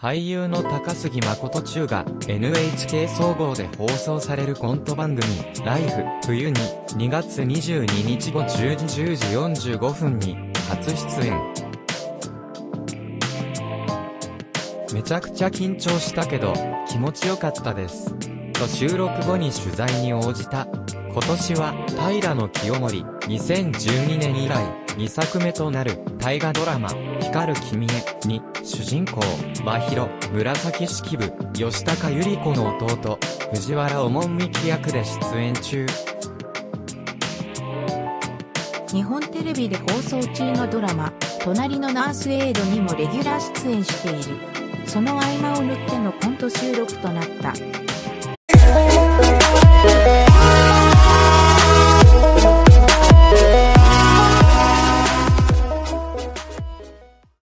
俳優の高杉誠中が NHK 総合で放送されるコント番組ライフ冬に2月22日後10時10時45分に初出演。めちゃくちゃ緊張したけど気持ちよかったです。と収録後に取材に応じた。今年は平清盛2012年以来2作目となる大河ドラマ光る君へに主人公真宙紫式部吉高由里子の弟藤原おもんみき役で出演中。日本テレビで放送中のドラマ隣のナースエイドにもレギュラー出演している。その合間を縫ってのコント収録となった。